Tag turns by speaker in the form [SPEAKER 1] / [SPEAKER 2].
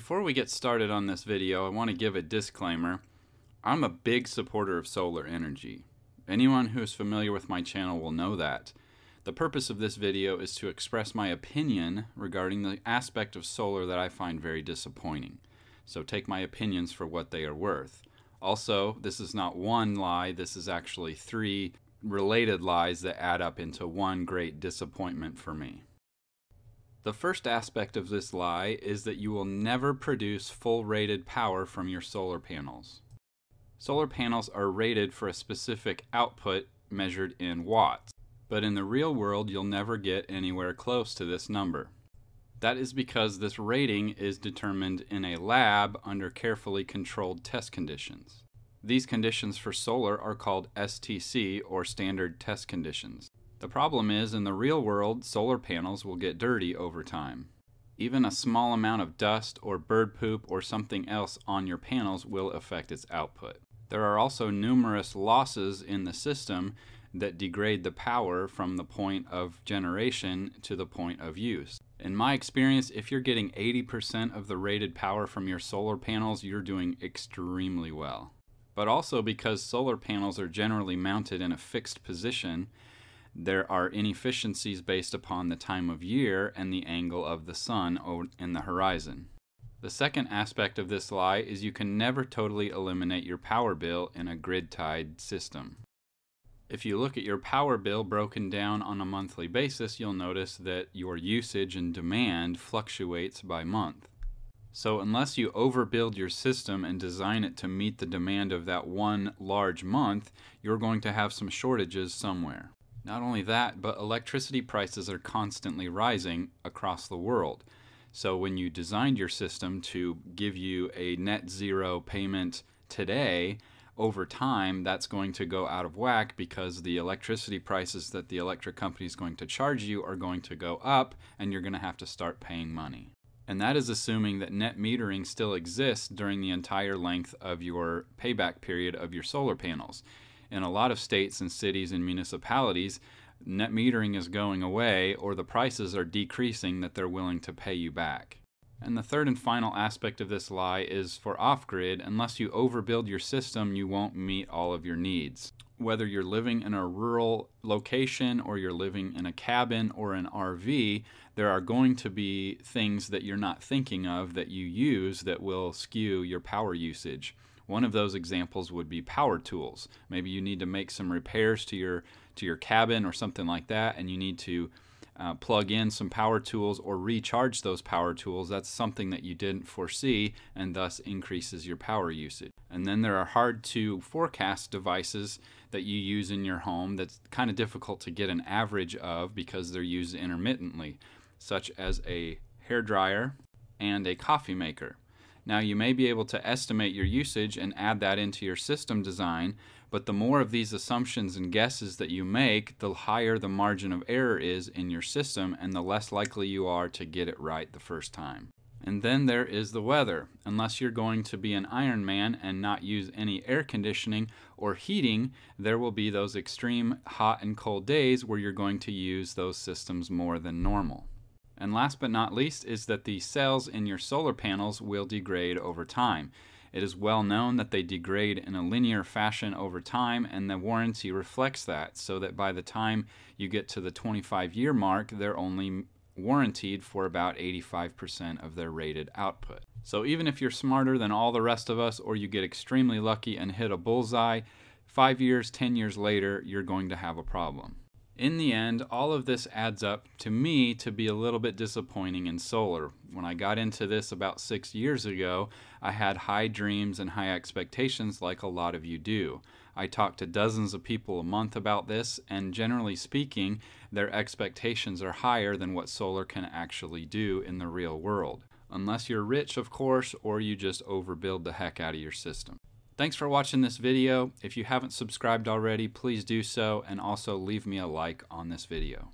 [SPEAKER 1] Before we get started on this video, I want to give a disclaimer. I'm a big supporter of solar energy. Anyone who is familiar with my channel will know that. The purpose of this video is to express my opinion regarding the aspect of solar that I find very disappointing. So take my opinions for what they are worth. Also, this is not one lie, this is actually three related lies that add up into one great disappointment for me. The first aspect of this lie is that you will never produce full rated power from your solar panels. Solar panels are rated for a specific output measured in watts, but in the real world you'll never get anywhere close to this number. That is because this rating is determined in a lab under carefully controlled test conditions. These conditions for solar are called STC or standard test conditions. The problem is, in the real world, solar panels will get dirty over time. Even a small amount of dust or bird poop or something else on your panels will affect its output. There are also numerous losses in the system that degrade the power from the point of generation to the point of use. In my experience, if you're getting 80% of the rated power from your solar panels, you're doing extremely well. But also because solar panels are generally mounted in a fixed position, there are inefficiencies based upon the time of year and the angle of the sun in the horizon. The second aspect of this lie is you can never totally eliminate your power bill in a grid tied system. If you look at your power bill broken down on a monthly basis, you'll notice that your usage and demand fluctuates by month. So, unless you overbuild your system and design it to meet the demand of that one large month, you're going to have some shortages somewhere. Not only that, but electricity prices are constantly rising across the world. So when you designed your system to give you a net zero payment today, over time that's going to go out of whack because the electricity prices that the electric company is going to charge you are going to go up and you're going to have to start paying money. And that is assuming that net metering still exists during the entire length of your payback period of your solar panels in a lot of states and cities and municipalities, net metering is going away or the prices are decreasing that they're willing to pay you back. And the third and final aspect of this lie is for off grid, unless you overbuild your system, you won't meet all of your needs. Whether you're living in a rural location or you're living in a cabin or an RV, there are going to be things that you're not thinking of that you use that will skew your power usage. One of those examples would be power tools. Maybe you need to make some repairs to your to your cabin or something like that, and you need to uh, plug in some power tools or recharge those power tools. That's something that you didn't foresee and thus increases your power usage. And then there are hard to forecast devices that you use in your home that's kind of difficult to get an average of because they're used intermittently, such as a hair dryer and a coffee maker. Now you may be able to estimate your usage and add that into your system design, but the more of these assumptions and guesses that you make, the higher the margin of error is in your system and the less likely you are to get it right the first time. And then there is the weather. Unless you're going to be an Iron Man and not use any air conditioning or heating, there will be those extreme hot and cold days where you're going to use those systems more than normal. And last but not least is that the cells in your solar panels will degrade over time. It is well known that they degrade in a linear fashion over time, and the warranty reflects that, so that by the time you get to the 25 year mark, they're only warranted for about 85% of their rated output. So even if you're smarter than all the rest of us, or you get extremely lucky and hit a bullseye, five years, 10 years later, you're going to have a problem. In the end, all of this adds up to me to be a little bit disappointing in solar. When I got into this about six years ago, I had high dreams and high expectations like a lot of you do. I talk to dozens of people a month about this, and generally speaking, their expectations are higher than what solar can actually do in the real world. Unless you're rich, of course, or you just overbuild the heck out of your system. Thanks for watching this video. If you haven't subscribed already, please do so and also leave me a like on this video.